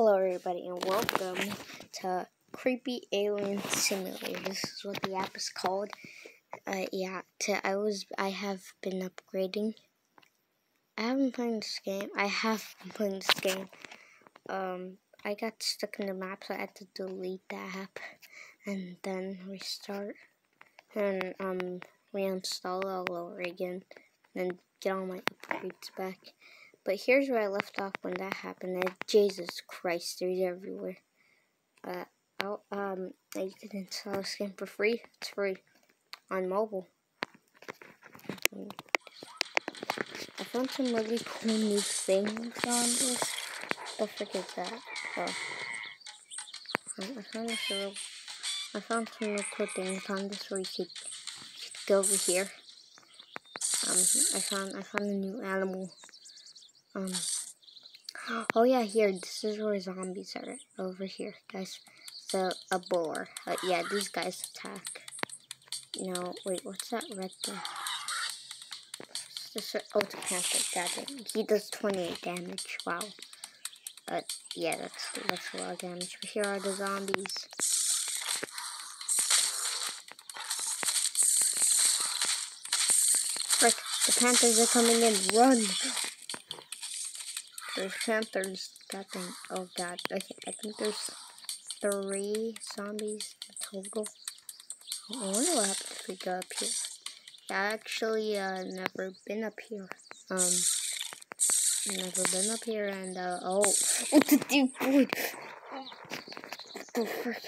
Hello, everybody, and welcome to Creepy Alien Simulator. This is what the app is called. Uh, yeah, to, I was, I have been upgrading. I haven't played this game. I have been playing this game. Um, I got stuck in the map, so I had to delete the app and then restart and um reinstall it all over again, and get all my upgrades back. But here's where I left off when that happened. And Jesus Christ, there's everywhere. Uh, oh, um, you can install this game for free. It's free on mobile. I found some really cool new things on this. Frick is that? Oh. I found this real, I found some real cool things on this where you could, you could go over here. Um, I found I found a new animal. Um. Oh yeah, here. This is where zombies are. Over here, guys. So a boar. Uh, yeah, these guys attack. No, wait. What's that red thing? This oh, a panther. Got. He does 28 damage. Wow. But yeah, that's that's a lot of damage. But here are the zombies. Frick, the panthers are coming in. Run! There's panthers. That thing. Oh god. Okay, I think there's three zombies total. I wonder what happens if we go up here. I actually uh, never been up here. Um, never been up here, and uh, oh, it's a deep void. What the frick?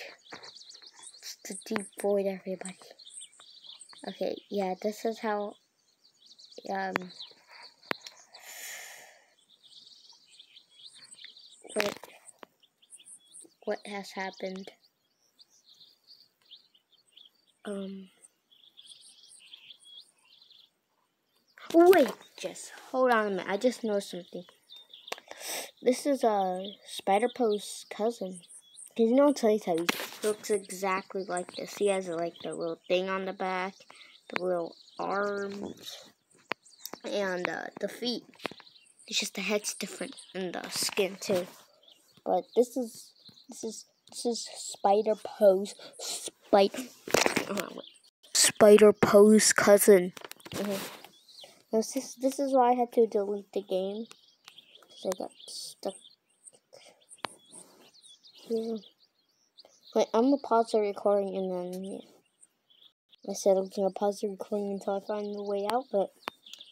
It's the deep void, everybody. Okay, yeah, this is how. Um, what what has happened. Um Wait, just hold on a minute. I just know something. This is a uh, Spider Post's cousin. Cause you know Teletubbies looks exactly like this. He has like the little thing on the back, the little arms, and uh, the feet. It's just the head's different and the skin too. But this is this is this is Spider Pose Spider oh, Spider Pose cousin. Mm-hmm. This is this is why I had to delete the game because I got stuck. Here. Wait, I'm gonna pause the recording and then yeah. I said I was gonna pause the recording until I find the way out, but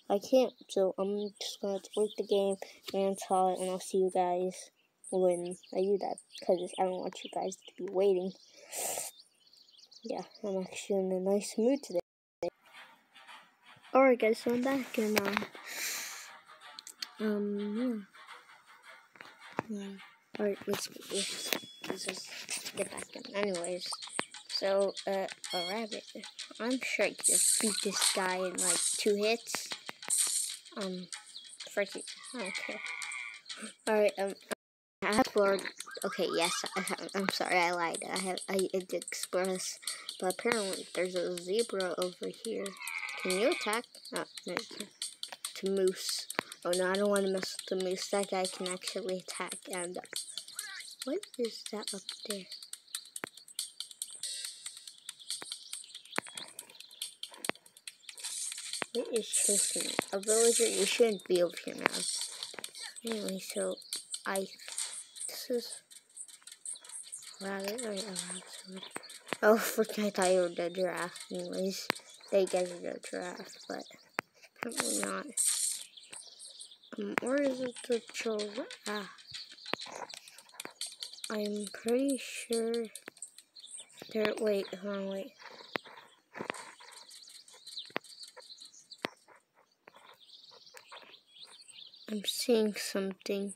I can't, so I'm just gonna delete the game and install it, and I'll see you guys when I do that, because I don't want you guys to be waiting. Yeah, I'm actually in a nice mood today. Alright guys, so I'm back, and um, um, yeah. yeah. Alright, let's, let's, let's just get back in. Anyways, so, uh, a rabbit. I'm sure I could beat this guy in like two hits. Um, freaking, I don't care. Alright, um, I explored, okay, yes, I I'm sorry, I lied. I have, I, I did explore this, but apparently there's a zebra over here. Can you attack? Oh, no. To moose. Oh no, I don't want to mess with the moose. That guy can actually attack. And uh, what is that up there? What is chasing? A villager? You shouldn't be over here now. Anyway, so I. Is. Rabbit or a rabbit? Oh, freaking! I thought you were the giraffe. Anyways, they guys are the giraffe, but apparently not. Um, or is it the giraffe? I'm pretty sure. There. Wait, hold on, wait. I'm seeing something.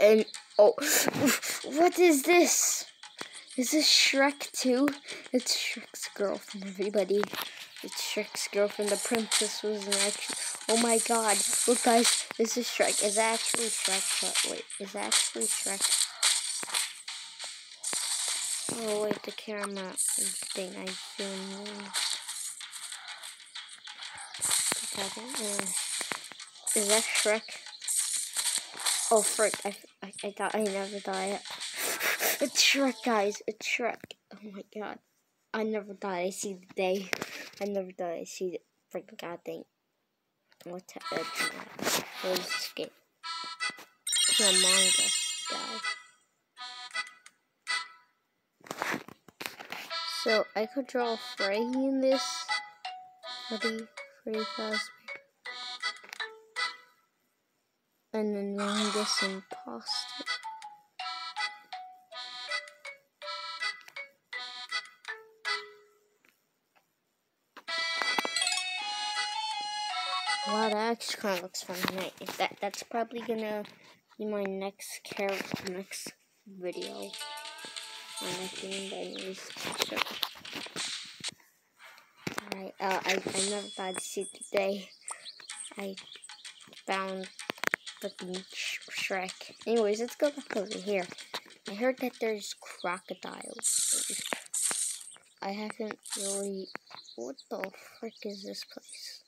And, oh, what is this? Is this Shrek too? It's Shrek's girlfriend, everybody. It's Shrek's girlfriend. The princess was an actually. Oh my god. Look, guys, this is Shrek. Is that actually Shrek? But wait, is that actually Shrek? Oh, wait, the camera thing I zoomed in. Is that Shrek? Oh, frick. I, I, I thought I never died. It's Shrek, guys. It's Shrek. Oh my god. I never thought I'd see the day. I never thought I'd see the freaking god thing. What uh, what is this game? It's a manga, guys. So I could draw Frey in this. Ready, Frey fast. And then longest imposter. Wow, that actually kind of looks fun. Right? That that's probably gonna be my next character, next video on that game. But anyways, so, Alright, uh, I I never thought to see today. I found fucking sh Shrek. Anyways, let's go back over here. I heard that there's crocodiles. I haven't really. What the frick is this place?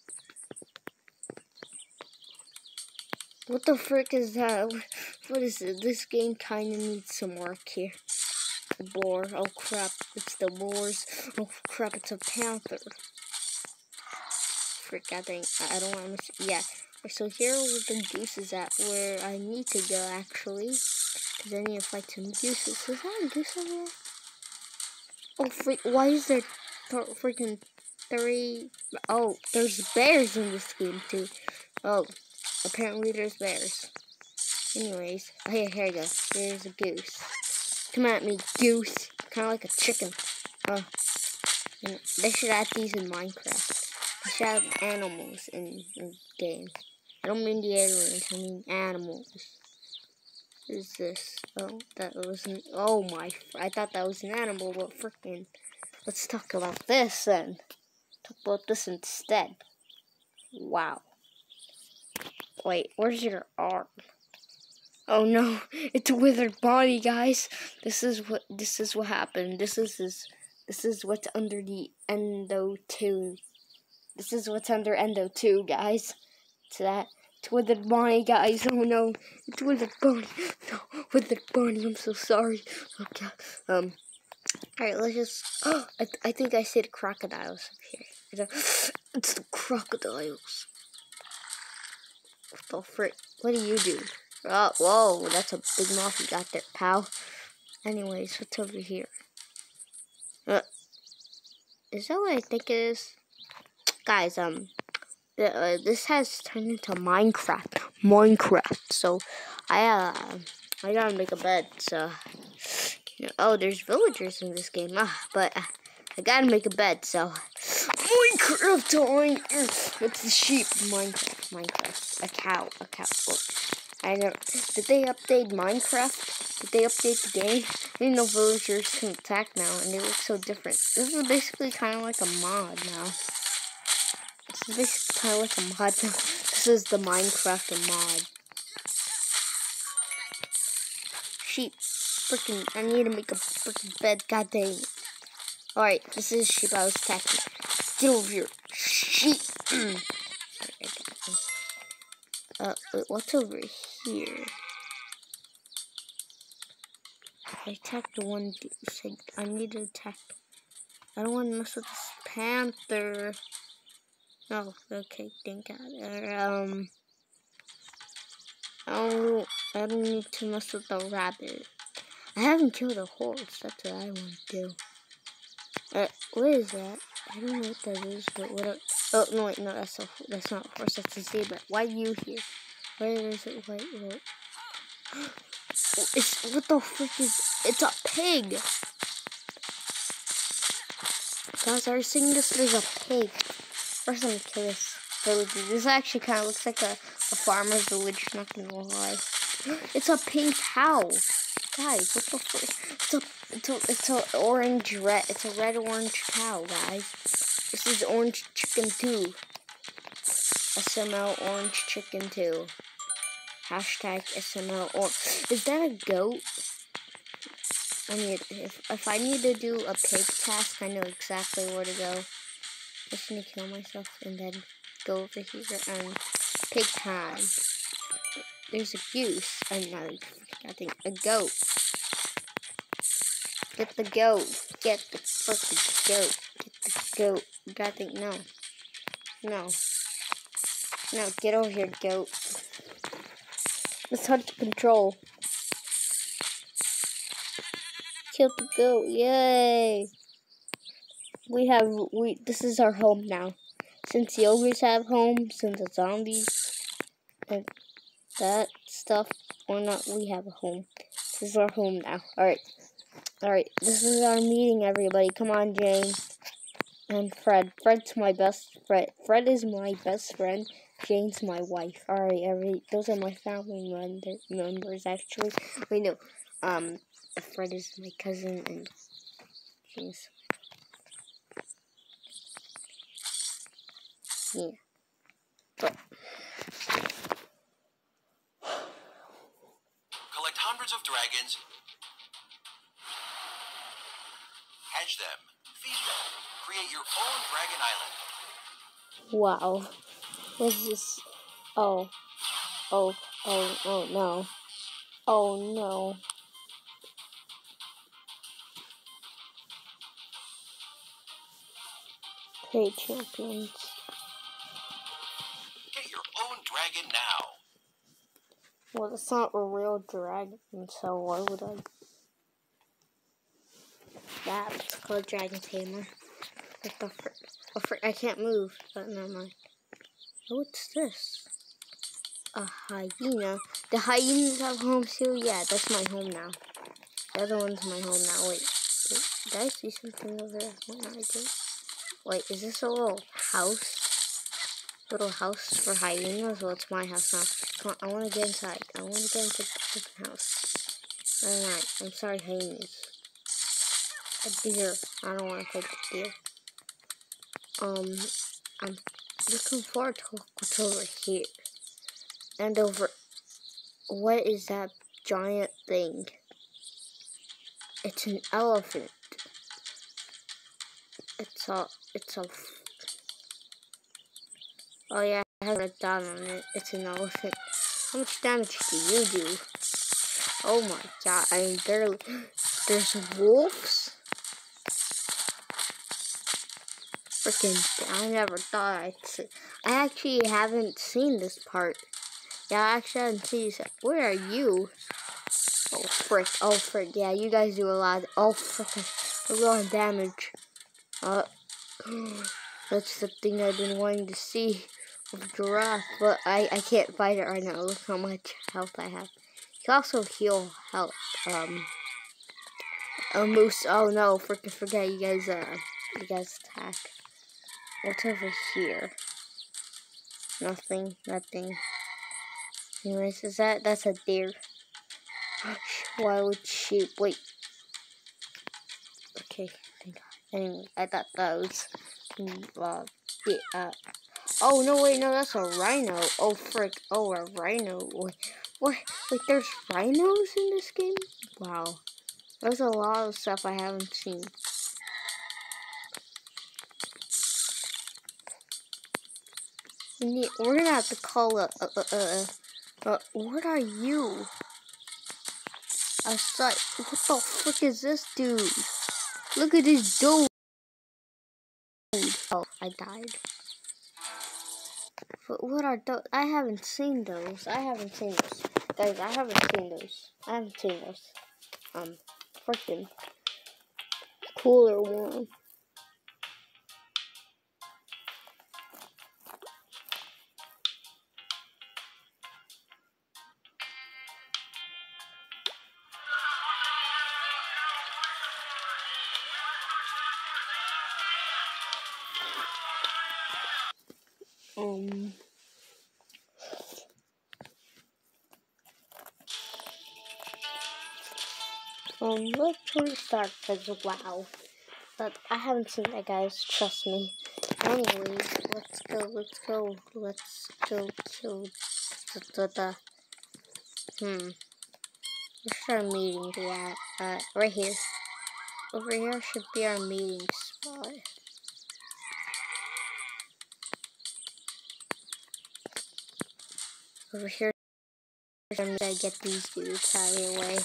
What the frick is that? What is it? This game kind of needs some work here. The boar. Oh crap, it's the boars. Oh crap, it's a panther. Frick, I think. I don't want to. Yeah. So here where the goose is at, where I need to go actually. Because I need to fight some gooses. Is that a goose over there? Oh, freak. Why is there th freaking three? Oh, there's bears in this game too. Oh. Apparently there's bears. Anyways, oh, here, here you go. There's a goose. Come at me, goose. Kind of like a chicken. Oh. They should add these in Minecraft. They should have animals in, in games. I don't mean the aliens, I mean animals. What is this? Oh, that wasn't. Oh my. I thought that was an animal, but freaking. Let's talk about this then. Talk about this instead. Wow. Wait, where's your arm? Oh no, it's a withered Bonnie, guys. This is what this is what happened. This is this this is what's under the endo two. This is what's under endo two, guys. To that it's withered Bonnie, guys. Oh no, it's withered Bonnie. No, withered Bonnie. I'm so sorry. Okay. Um. All right, let's just. Oh, I, th I think I said crocodiles up here. It's the crocodiles. What the frick? What do you do? Oh, whoa, that's a big mouth you got there, pal. Anyways, what's over here? Uh, is that what I think it is? Guys, um, the, uh, this has turned into Minecraft. Minecraft. So, I, uh, I gotta make a bed, so. Oh, there's villagers in this game, ah, but uh, I gotta make a bed, so. Minecraft! It's the sheep. Minecraft, Minecraft. A cow, a cow. Oh, I know. Did they update Minecraft? Did they update the game? I didn't know villagers can attack now, and they look so different. This is basically kind of like a mod now. This is basically kind of like a mod. This is the Minecraft mod. Sheep. Freaking, I need to make a freaking bed. God dang it. Alright, this is sheep I was attacking. Get over here. Sheep. uh, wait, what's over here? I attacked the one. I need to attack. I don't want to mess with this panther. Oh, okay, thank God. Uh, um, oh, I don't need to mess with the rabbit. I haven't killed a horse. That's what I want to do. Uh, what is that? I don't know what that is, but what? A, oh no, wait, no, that's a, that's not a horse. That's a zebra. Why are you here? Where is it? Wait, wait. It's what the frick is? It's a pig. Guys, are you seeing this? There's a pig. First, I'm gonna kill this village. This actually kind of looks like a, a farmer's village. Not gonna lie. It's a pink cow. Guys, what the? It's a it's a, it's a orange red. It's a red orange cow, guys. This is orange chicken too. SML orange chicken too. Hashtag SML or is that a goat? I mean, if if I need to do a pig task, I know exactly where to go. I'm just gonna kill myself and then go over here and pig time. there's a goose. Oh, I'm not I think a goat. Get the goat. Get the freaking goat. Get the goat. I think no. No. No, get over here, goat. It's hard to control. Kill the goat. Yay. We have we this is our home now. Since the ogres have homes, since the zombies and that stuff, or not, we have a home. This is our home now. Alright. Alright, this is our meeting, everybody. Come on, Jane. And Fred. Fred's my best friend. Fred is my best friend. Jane's my wife. Alright, every those are my family members, actually. Wait, no. Um, Fred is my cousin, and Jane's Yeah. But Collect hundreds of dragons. Hatch them. Feed them. Create your own dragon island. Wow. What's this? Oh. Oh. Oh. Oh no. Oh no. Play champions. Dragon now. Well, it's not a real dragon, so why would I? That's called dragon tamer. What the I can't move, but never mind. What's this? A hyena. The hyenas have homes too? Yeah, that's my home now. The other one's my home now. Wait, wait did I see something over there? Wait, is this a little house? Little house for hyenas. Well, it's my house now. On, I want to get inside. I want to get into the house. Alright, I'm sorry, hyenas. A deer. I don't want to take a deer. Um, I'm looking forward to what's over here. And over... What is that giant thing? It's an elephant. It's a... It's a Oh yeah, I have a dot on it. It's an elephant. How much damage do you do? Oh my god, I mean, there, there's wolves? Freaking, I never thought I'd see. I actually haven't seen this part. Yeah, I actually haven't seen this. Where are you? Oh, frick. Oh, frick. Yeah, you guys do a lot. oh. A lot of damage. Uh, that's the thing I've been wanting to see giraffe, but I, I can't fight it right now. Look how much health I have. You can also heal health. Um, a moose. Oh no, freaking forget you guys. Uh, you guys attack. What's over here? Nothing. Nothing. Anyways, is that that's a deer? Wild sheep. Wait. Okay. Anyway, I thought was mm, uh, yeah, uh, Oh, no, wait, no, that's a rhino. Oh, frick. Oh, a rhino. Wait, what? Wait, there's rhinos in this game? Wow. There's a lot of stuff I haven't seen. We're gonna have to call a, uh, uh, uh, uh, what are you? I saw, what the frick is this dude? Look at this dude. Oh, I died. But what are those? I haven't seen those. I haven't seen those. Guys, I haven't seen those. I haven't seen those. Um, freaking cooler one. Um, um, let's really start because wow, but I haven't seen that, guys. Trust me. Anyways, let's go. Let's go. Let's go to the, the, hmm. Where's our meeting be at? Uh, right here. Over here should be our meeting spot. Over here I'm gonna get these dudes out of your way.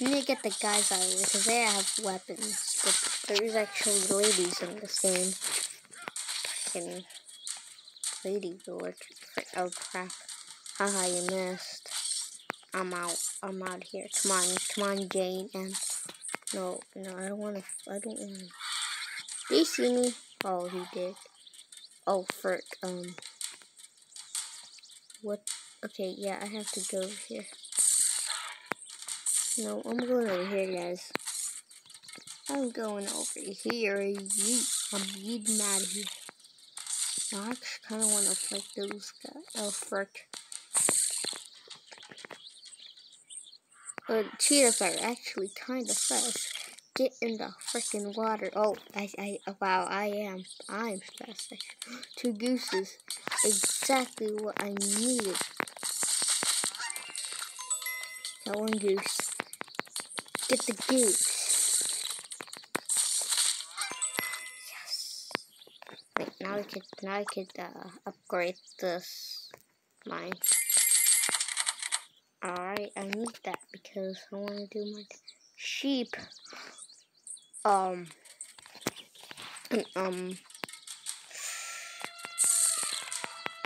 I need to get the guys out of here because they have weapons, but there's actually ladies in this game. Fucking lady lord. Oh crap. Haha, you missed. I'm out. I'm out here. Come on, come on, Jane. And no, no, I don't want to. I don't want to. Did he see me? Oh, he did. Oh, frick. Um. What? Okay, yeah, I have to go over here. No, I'm going over here, guys. I'm going over here. I'm yeeting out of here. I actually kind of want to fight those guys. Oh, frick. But cheetahs are actually kind of fast. Get in the freaking water. Oh, I, I, wow, I am. I'm fast. Two gooses. Exactly what I needed. That one goose. Get the goose. Yes. Wait, now I could, now I could, uh, upgrade this mine. Alright, I need that because I want to do my sheep. Um, um,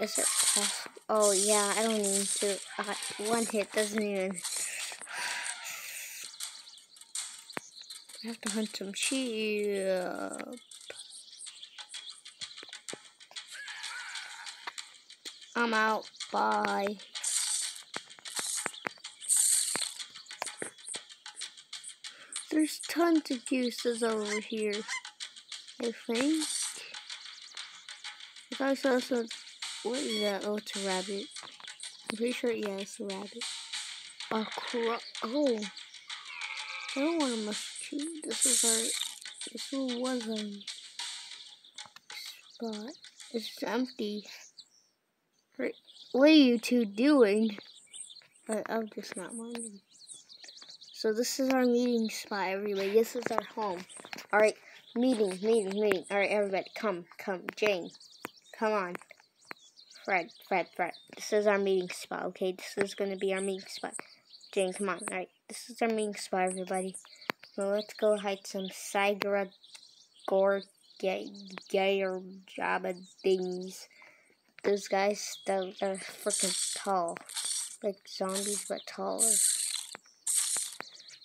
is it possible? Oh yeah, I don't need to. Uh, one hit doesn't even. I have to hunt some sheep. I'm out. Bye. There's tons of juices over here. I think. If I saw some, what is that? Oh, it's a rabbit. I'm pretty sure, yeah, it's a rabbit. A cro oh. I don't want a mosquito. This is our, this one was our spot. It's empty. What are you two doing? I, I'm just not minding. So this is our meeting spot, everybody. This is our home. Alright, meeting, meeting, meeting. Alright, everybody, come, come. Jane, come on. Fred, Fred, Fred. This is our meeting spot, okay? This is going to be our meeting spot. Jane, come on. Alright, this is our meeting spot, everybody. So let's go hide some Sigra Gore Gayer Jabba things. Those guys, they're freaking tall. Like zombies, but taller.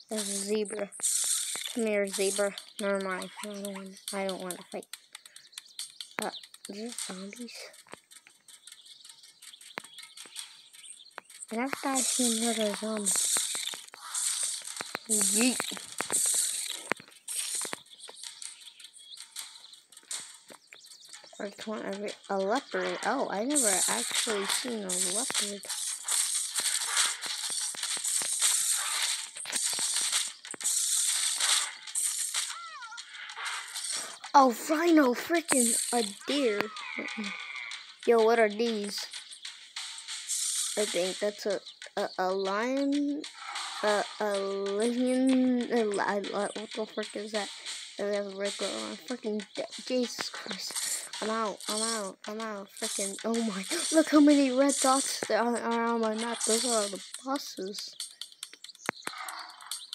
There's a zebra. Come here, zebra. Never mind. I don't want. I don't want to fight. Uh, these zombies. And after I see another zombie. Yeet. Or come on, a leopard. Oh, I never actually seen a leopard. Oh, rhino, freaking a deer. Yo, what are these? I think that's a a, a lion, a a lion. A, a, what the frick is that? I have a regular one. Freaking Jesus Christ! I'm out. I'm out. I'm out. Freaking! Oh my! Look how many red dots there are, are on my map. Those are the bosses.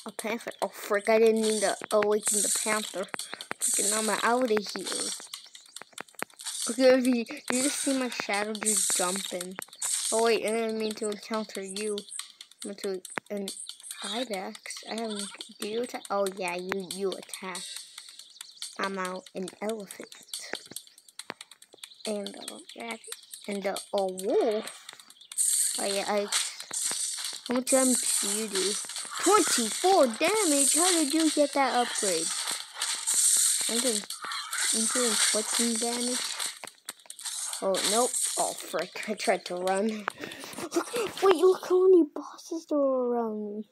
A panther. Oh frick! I didn't mean to awaken the panther. Freaking I'm out of here. Okay, you, just see my shadow just jumping. Oh wait, I didn't mean to encounter you. I meant to an ibex. I haven't. Do you attack? Oh yeah, you you attack. I'm out an elephant and uh, a rabbit and a, a wolf. Oh yeah, I. How much damage do you do? 24 damage. How did you get that upgrade? I'm doing, flicking damage. Oh, nope. Oh, frick. I tried to run. Wait, look how many bosses there were around me.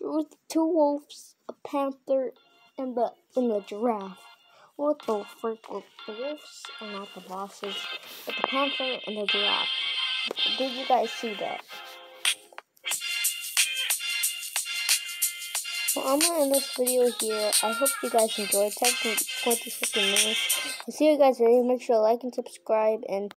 There was two wolves, a panther, and the, and the giraffe. What the frick? Well, the wolves are not the bosses, but the panther and the giraffe. Did you guys see that? Well, I'm gonna end this video here. I hope you guys enjoyed. 10 to 20 minutes. I'll see you guys later. Make sure to like and subscribe and